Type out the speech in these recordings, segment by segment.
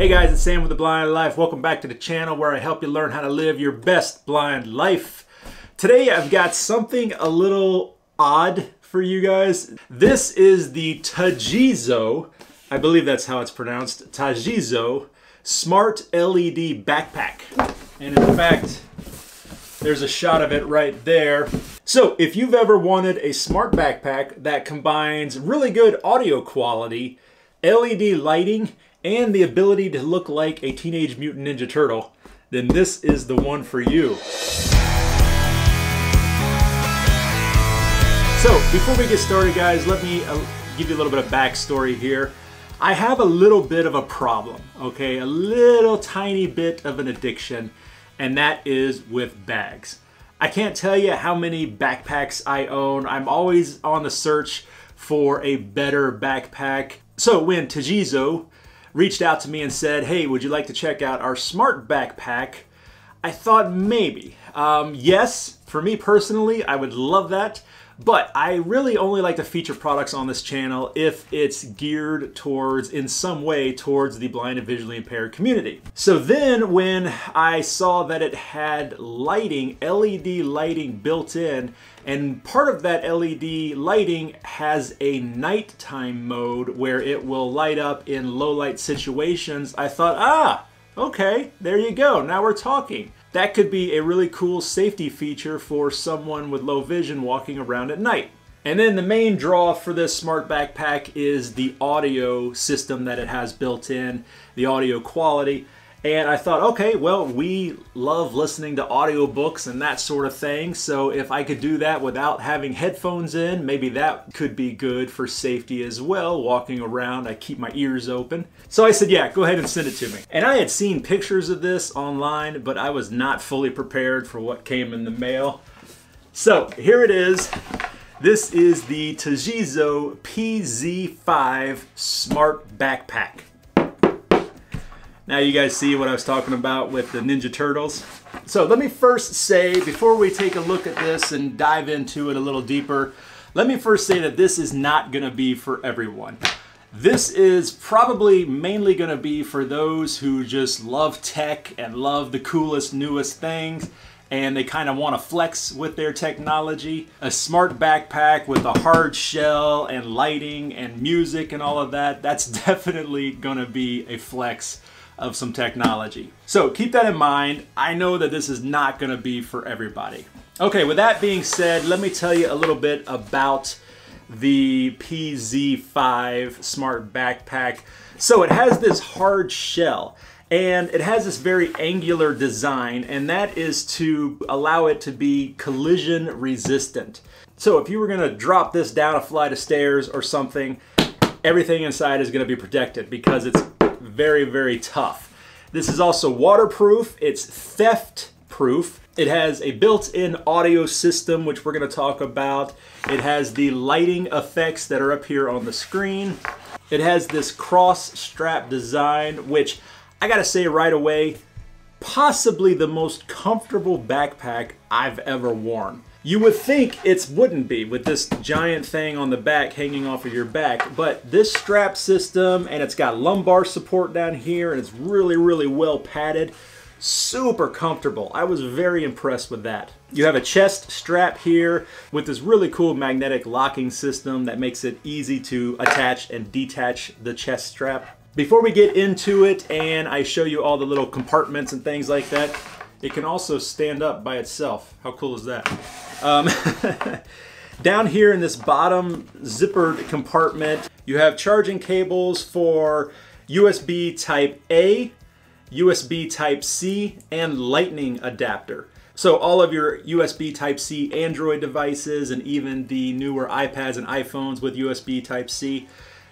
Hey guys, it's Sam with The Blind Life. Welcome back to the channel where I help you learn how to live your best blind life. Today I've got something a little odd for you guys. This is the Tajezzo, I believe that's how it's pronounced, Tajezzo Smart LED Backpack. And in fact, there's a shot of it right there. So if you've ever wanted a smart backpack that combines really good audio quality, LED lighting, and the ability to look like a Teenage Mutant Ninja Turtle, then this is the one for you. So, before we get started, guys, let me uh, give you a little bit of backstory here. I have a little bit of a problem, okay? A little tiny bit of an addiction, and that is with bags. I can't tell you how many backpacks I own. I'm always on the search for a better backpack. So when Tajezzo reached out to me and said, hey, would you like to check out our smart backpack? I thought maybe. Um, yes, for me personally, I would love that. But I really only like to feature products on this channel if it's geared towards, in some way, towards the blind and visually impaired community. So then when I saw that it had lighting, LED lighting built in, and part of that LED lighting has a nighttime mode where it will light up in low light situations, I thought, ah, okay, there you go, now we're talking. That could be a really cool safety feature for someone with low vision walking around at night. And then the main draw for this smart backpack is the audio system that it has built in, the audio quality. And I thought, okay, well, we love listening to audiobooks and that sort of thing. So if I could do that without having headphones in, maybe that could be good for safety as well. Walking around, I keep my ears open. So I said, yeah, go ahead and send it to me. And I had seen pictures of this online, but I was not fully prepared for what came in the mail. So here it is. This is the Tajezzo PZ5 Smart Backpack. Now you guys see what I was talking about with the Ninja Turtles. So let me first say, before we take a look at this and dive into it a little deeper, let me first say that this is not to be for everyone. This is probably mainly to be for those who just love tech and love the coolest, newest things and they kind of want to flex with their technology. A smart backpack with a hard shell and lighting and music and all of that, that's definitely going to be a flex of some technology. So keep that in mind. I know that this is not going to be for everybody. Okay, with that being said, let me tell you a little bit about the PZ5 Smart Backpack. So it has this hard shell and it has this very angular design and that is to allow it to be collision resistant. So if you were going to drop this down a flight of stairs or something, everything inside is going to be protected because it's very, very tough. This is also waterproof, it's theft proof. It has a built-in audio system, which we're gonna talk about. It has the lighting effects that are up here on the screen. It has this cross strap design, which I gotta say right away, possibly the most comfortable backpack I've ever worn. You would think it wouldn't be with this giant thing on the back hanging off of your back, but this strap system and it's got lumbar support down here and it's really, really well padded. Super comfortable. I was very impressed with that. You have a chest strap here with this really cool magnetic locking system that makes it easy to attach and detach the chest strap. Before we get into it and I show you all the little compartments and things like that, it can also stand up by itself. How cool is that? Um, down here in this bottom zippered compartment, you have charging cables for USB Type A, USB Type C, and Lightning adapter. So all of your USB Type-C Android devices and even the newer iPads and iPhones with USB Type-C,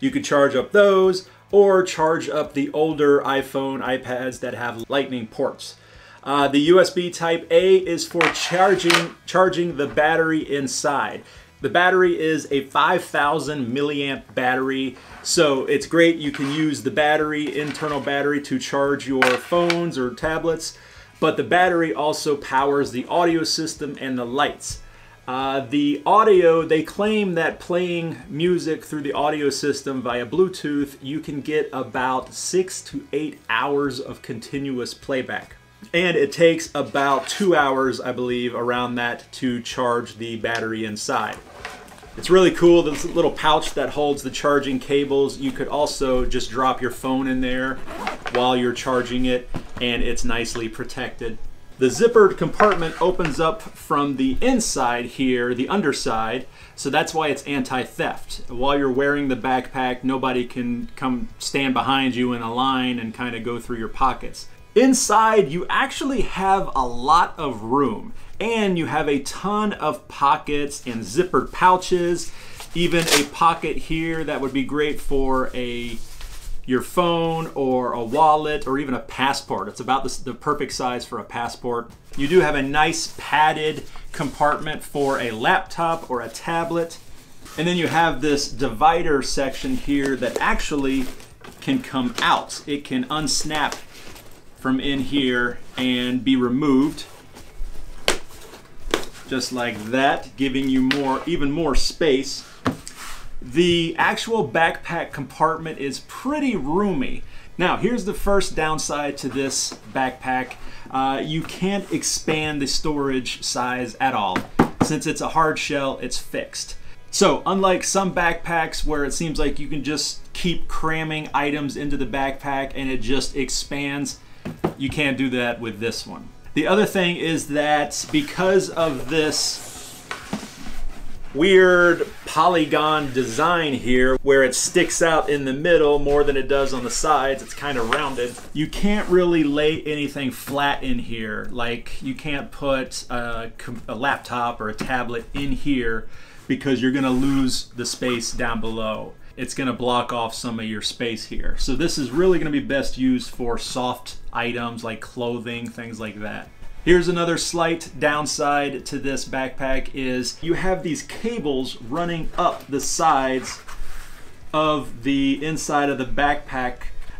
you could charge up those or charge up the older iPhone, iPads that have lightning ports. Uh, the USB Type A is for charging, charging the battery inside. The battery is a 5,000 milliamp battery, so it's great. You can use the battery, internal battery, to charge your phones or tablets, but the battery also powers the audio system and the lights. Uh, the audio, they claim that playing music through the audio system via Bluetooth, you can get about six to eight hours of continuous playback. And it takes about two hours, I believe, around that to charge the battery inside. It's really cool, this little pouch that holds the charging cables. You could also just drop your phone in there while you're charging it, and it's nicely protected. The zippered compartment opens up from the inside here, the underside, so that's why it's anti-theft. While you're wearing the backpack, nobody can come stand behind you in a line and kind of go through your pockets. Inside, you actually have a lot of room and you have a ton of pockets and zippered pouches, even a pocket here that would be great for a your phone or a wallet or even a passport. It's about the, the perfect size for a passport. You do have a nice padded compartment for a laptop or a tablet. And then you have this divider section here that actually can come out. It can unsnap from in here and be removed just like that, giving you more, even more space. The actual backpack compartment is pretty roomy. Now, here's the first downside to this backpack. Uh, you can't expand the storage size at all. Since it's a hard shell, it's fixed. So, unlike some backpacks where it seems like you can just keep cramming items into the backpack and it just expands, you can't do that with this one. The other thing is that because of this weird polygon design here where it sticks out in the middle more than it does on the sides. It's kind of rounded. You can't really lay anything flat in here. Like you can't put a, a laptop or a tablet in here because you're gonna lose the space down below. It's gonna block off some of your space here. So this is really gonna be best used for soft items like clothing, things like that. Here's another slight downside to this backpack is you have these cables running up the sides of the inside of the backpack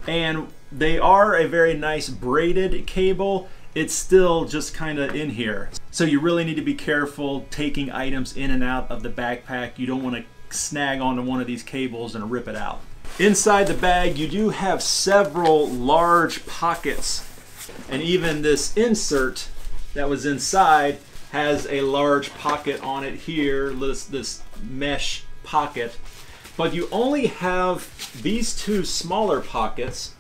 and they are a very nice braided cable it's still just kind of in here so you really need to be careful taking items in and out of the backpack you don't want to snag onto one of these cables and rip it out inside the bag you do have several large pockets and even this insert that was inside has a large pocket on it here, this, this mesh pocket. But you only have these two smaller pockets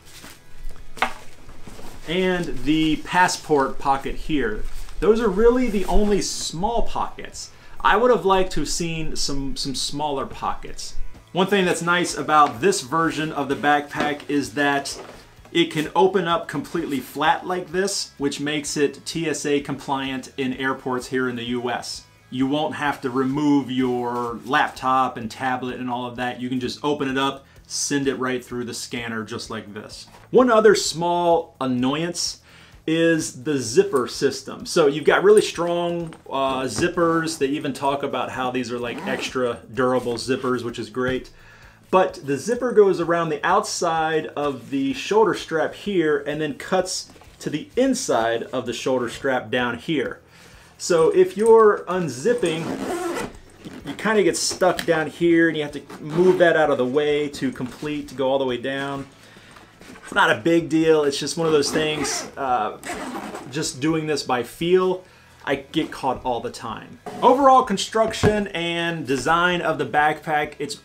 and the passport pocket here. Those are really the only small pockets. I would have liked to have seen some, some smaller pockets. One thing that's nice about this version of the backpack is that it can open up completely flat like this, which makes it TSA compliant in airports here in the US. You won't have to remove your laptop and tablet and all of that. You can just open it up, send it right through the scanner just like this. One other small annoyance is the zipper system. So you've got really strong uh, zippers. They even talk about how these are like extra durable zippers, which is great but the zipper goes around the outside of the shoulder strap here and then cuts to the inside of the shoulder strap down here. So if you're unzipping, you kind of get stuck down here and you have to move that out of the way to complete, to go all the way down. It's not a big deal, it's just one of those things, uh, just doing this by feel. I get caught all the time. Overall construction and design of the backpack, it's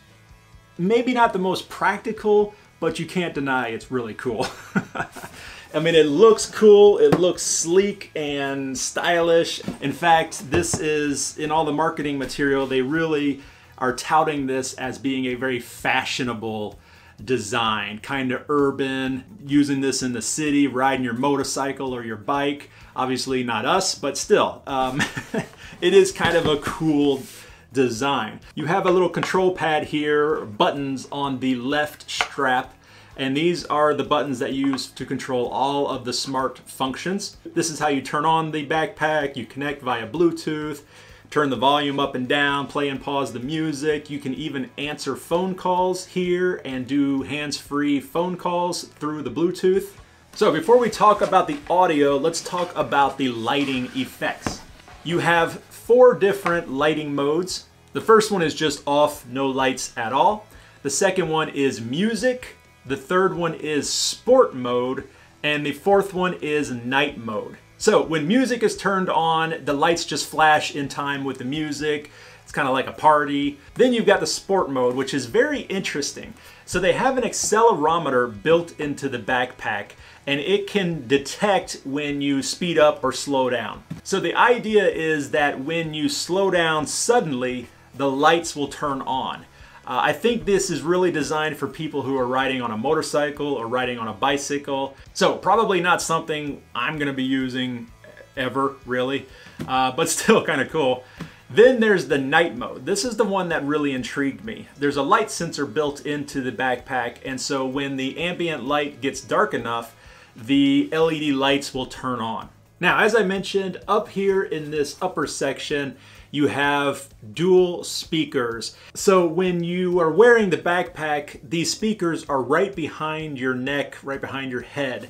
maybe not the most practical, but you can't deny it's really cool. I mean, it looks cool, it looks sleek and stylish. In fact, this is, in all the marketing material, they really are touting this as being a very fashionable design, kind of urban, using this in the city, riding your motorcycle or your bike. Obviously not us, but still, um, it is kind of a cool design. You have a little control pad here, buttons on the left strap, and these are the buttons that you use to control all of the smart functions. This is how you turn on the backpack, you connect via Bluetooth, turn the volume up and down, play and pause the music. You can even answer phone calls here and do hands-free phone calls through the Bluetooth. So before we talk about the audio, let's talk about the lighting effects. You have four different lighting modes. The first one is just off, no lights at all. The second one is music. The third one is sport mode. And the fourth one is night mode. So when music is turned on, the lights just flash in time with the music. It's kind of like a party. Then you've got the sport mode, which is very interesting. So they have an accelerometer built into the backpack and it can detect when you speed up or slow down. So the idea is that when you slow down suddenly, the lights will turn on. Uh, I think this is really designed for people who are riding on a motorcycle or riding on a bicycle. So probably not something I'm gonna be using ever, really, uh, but still kind of cool. Then there's the night mode. This is the one that really intrigued me. There's a light sensor built into the backpack, and so when the ambient light gets dark enough, the LED lights will turn on. Now, as I mentioned, up here in this upper section, you have dual speakers. So when you are wearing the backpack, these speakers are right behind your neck, right behind your head.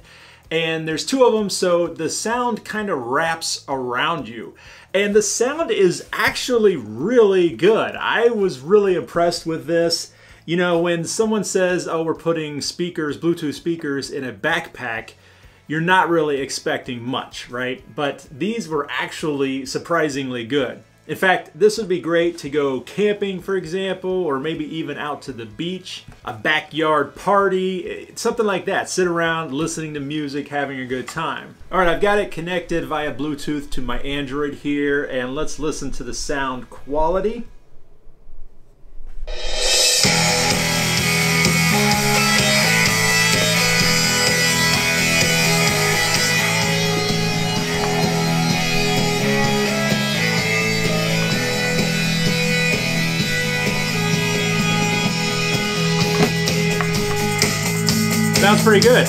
And there's two of them, so the sound kind of wraps around you. And the sound is actually really good. I was really impressed with this. You know, when someone says, oh, we're putting speakers, Bluetooth speakers in a backpack, you're not really expecting much, right? But these were actually surprisingly good. In fact, this would be great to go camping, for example, or maybe even out to the beach, a backyard party, eh, something like that. Sit around listening to music, having a good time. All right, I've got it connected via Bluetooth to my Android here, and let's listen to the sound quality. Sounds pretty good.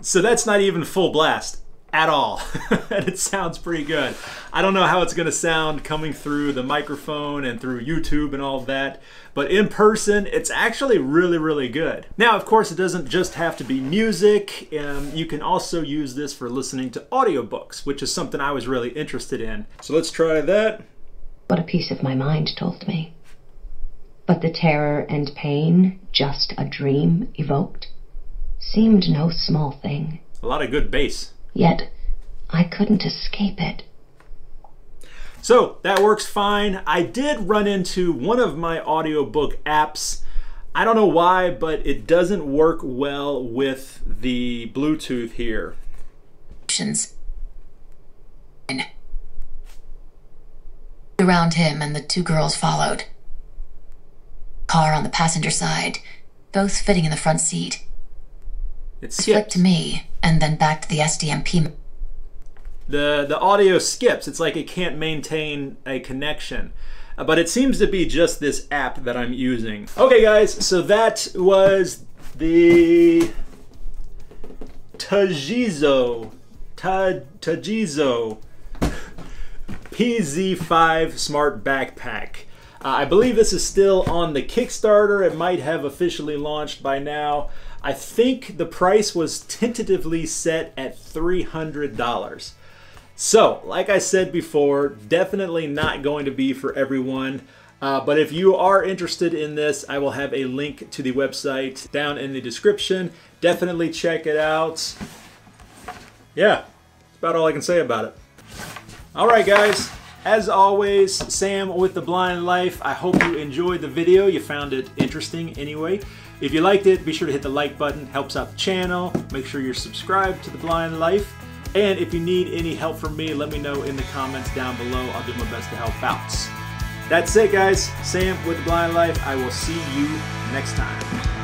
So that's not even full blast at all. and it sounds pretty good. I don't know how it's going to sound coming through the microphone and through YouTube and all that, but in person, it's actually really, really good. Now, of course, it doesn't just have to be music. Um, you can also use this for listening to audiobooks, which is something I was really interested in. So let's try that. What a piece of my mind told me. But the terror and pain just a dream evoked seemed no small thing. A lot of good bass. Yet I couldn't escape it. So that works fine. I did run into one of my audiobook apps. I don't know why, but it doesn't work well with the Bluetooth here. Around him and the two girls followed car on the passenger side, both fitting in the front seat. It flipped to me, and then back to the SDMP. The, the audio skips. It's like it can't maintain a connection. Uh, but it seems to be just this app that I'm using. Okay, guys, so that was the Tajezzo, Tajezzo PZ5 Smart Backpack. Uh, I believe this is still on the Kickstarter. It might have officially launched by now. I think the price was tentatively set at $300. So, like I said before, definitely not going to be for everyone. Uh, but if you are interested in this, I will have a link to the website down in the description. Definitely check it out. Yeah, that's about all I can say about it. All right, guys. As always, Sam with The Blind Life. I hope you enjoyed the video. You found it interesting anyway. If you liked it, be sure to hit the like button. Helps out the channel. Make sure you're subscribed to The Blind Life. And if you need any help from me, let me know in the comments down below. I'll do my best to help out. That's it, guys. Sam with The Blind Life. I will see you next time.